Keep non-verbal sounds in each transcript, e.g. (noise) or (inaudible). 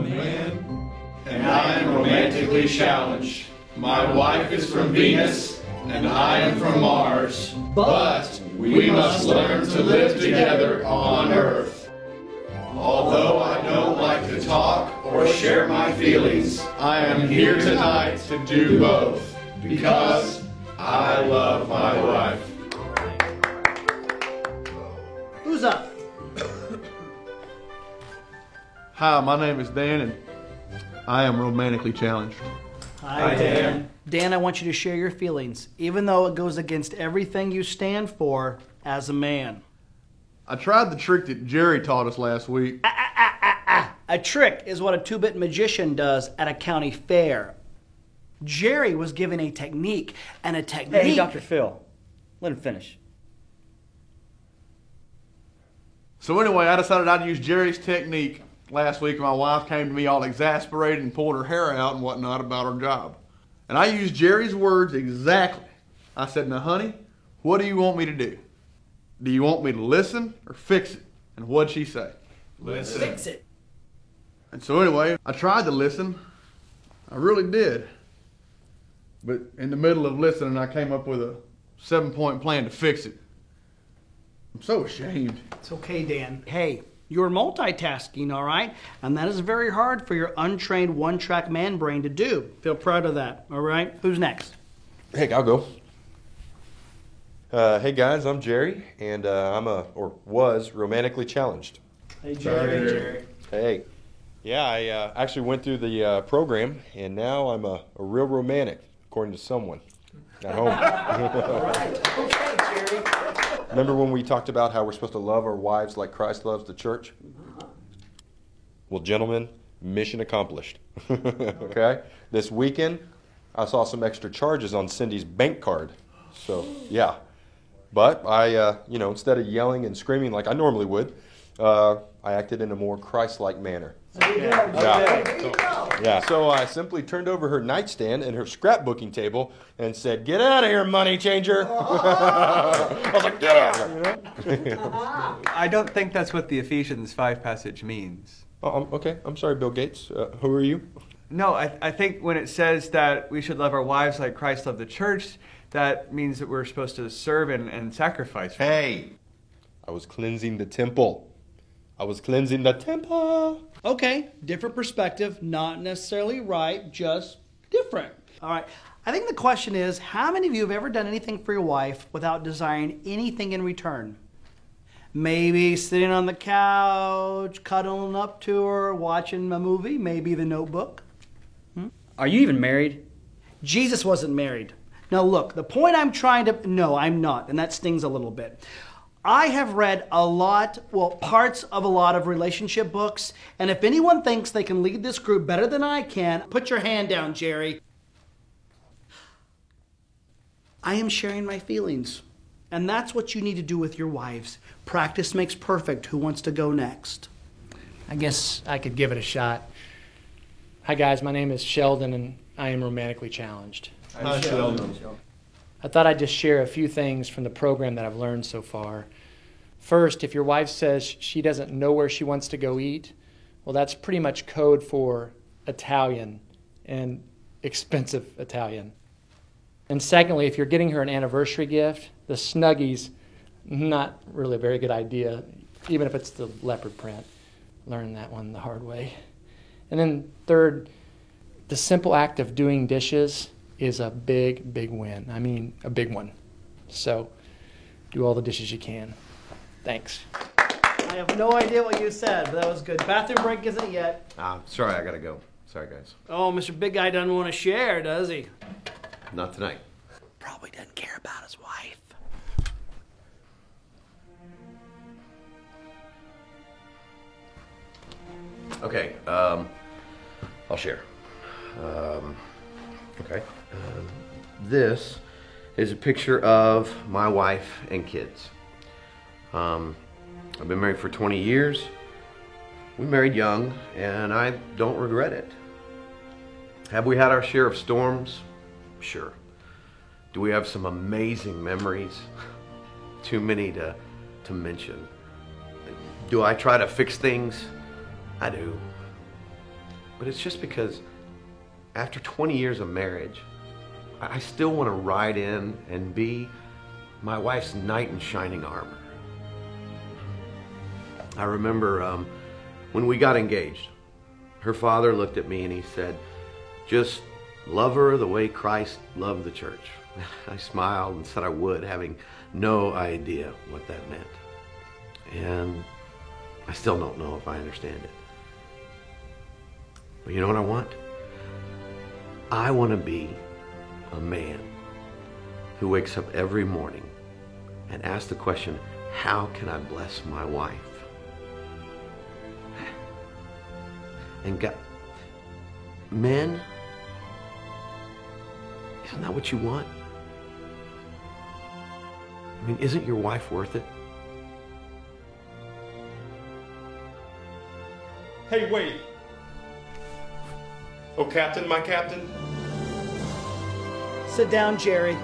a man, and I am romantically challenged. My wife is from Venus, and I am from Mars. But we must learn to live together on Earth. Although I don't like to talk or share my feelings, I am here tonight to do both because I love my wife. Who's up? Hi, my name is Dan, and I am romantically challenged. Hi, Dan. Dan, I want you to share your feelings, even though it goes against everything you stand for as a man. I tried the trick that Jerry taught us last week. Ah, ah, ah, a trick is what a two bit magician does at a county fair. Jerry was given a technique, and a technique. Hey, Dr. Phil, let him finish. So anyway, I decided I'd use Jerry's technique last week. My wife came to me all exasperated and pulled her hair out and whatnot about her job. And I used Jerry's words exactly. I said, Now, honey, what do you want me to do? Do you want me to listen or fix it? And what'd she say? Listen. Fix it. And so anyway, I tried to listen. I really did. But in the middle of listening, I came up with a seven point plan to fix it. I'm so ashamed. It's okay, Dan. Hey, you're multitasking, all right? And that is very hard for your untrained one track man brain to do. Feel proud of that, all right? Who's next? Hey, I'll go. Uh, hey guys, I'm Jerry, and uh, I'm a or was romantically challenged. Hey, Jerry. Hey, Jerry. Hey, yeah, I uh, actually went through the uh, program, and now I'm a, a real romantic, according to someone at home. (laughs) right. Okay, Jerry. Remember when we talked about how we're supposed to love our wives like Christ loves the church? Well, gentlemen, mission accomplished. (laughs) okay? This weekend, I saw some extra charges on Cindy's bank card. So, yeah. But I, uh, you know, instead of yelling and screaming like I normally would, uh, I acted in a more Christ like manner. Yeah. So, yeah. So I simply turned over her nightstand and her scrapbooking table and said, Get out of here, money changer. (laughs) (laughs) I was like, Get out of here. (laughs) I don't think that's what the Ephesians 5 passage means. Oh, I'm- okay. I'm sorry, Bill Gates. Uh, who are you? No, I, I think when it says that we should love our wives like Christ loved the church, that means that we're supposed to serve and, and sacrifice. for Hey. I was cleansing the temple. I was cleansing the temple. Okay, different perspective, not necessarily right, just different. All right. I think the question is how many of you have ever done anything for your wife without desiring anything in return? Maybe sitting on the couch, cuddling up to her, watching a movie, maybe the notebook. Hmm? Are you even married? Jesus wasn't married. Now, look, the point I'm trying to. No, I'm not, and that stings a little bit. I have read a lot, well, parts of a lot of relationship books, and if anyone thinks they can lead this group better than I can, put your hand down, Jerry. I am sharing my feelings, and that's what you need to do with your wives. Practice makes perfect. Who wants to go next? I guess I could give it a shot. Hi, guys. My name is Sheldon, and I am romantically challenged. Hi, Sheldon. I thought I'd just share a few things from the program that I've learned so far. First, if your wife says she doesn't know where she wants to go eat, well, that's pretty much code for Italian and (laughs) expensive Italian. And secondly, if you're getting her an anniversary gift, the Snuggies, not really a very good idea, even if it's the leopard print. Learn that one the hard way. And then third, the simple act of doing dishes is a big, big win. I mean, a big one. So do all the dishes you can. Thanks. I have no idea what you said, but that was good. Bathroom break isn't yet. Ah, sorry, I gotta go. Sorry, guys. Oh, Mr. Big Guy doesn't want to share, does he? Not tonight. Probably doesn't care about his wife. Okay, um, I'll share. Um, okay. Um, this is a picture of my wife and kids. Um, I've been married for 20 years. We married young, and I don't regret it. Have we had our share of storms? Sure. Do we have some amazing memories? (laughs) Too many to, to mention. Do I try to fix things? I do. But it's just because after 20 years of marriage, I still want to ride in and be my wife's knight in shining armor. I remember um, when we got engaged, her father looked at me and he said, Just love her the way Christ loved the church. (laughs) I smiled and said I would, having no idea what that meant. And I still don't know if I understand it. But you know what I want? I want to be a man who wakes up every morning and asks the question, how can I bless my wife? And God, men, isn't that what you want? I mean, isn't your wife worth it? Hey, wait. Oh, Captain, my Captain. Sit down, Jerry.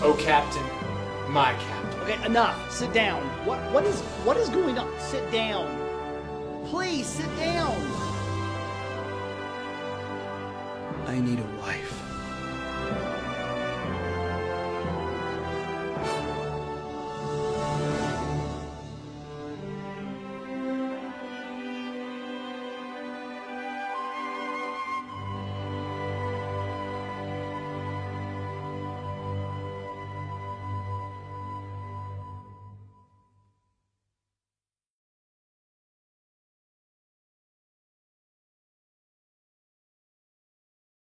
Oh, Captain, my Captain. Okay, enough. Sit down. What what is what is going on? Sit down. Please sit down. I need a wife.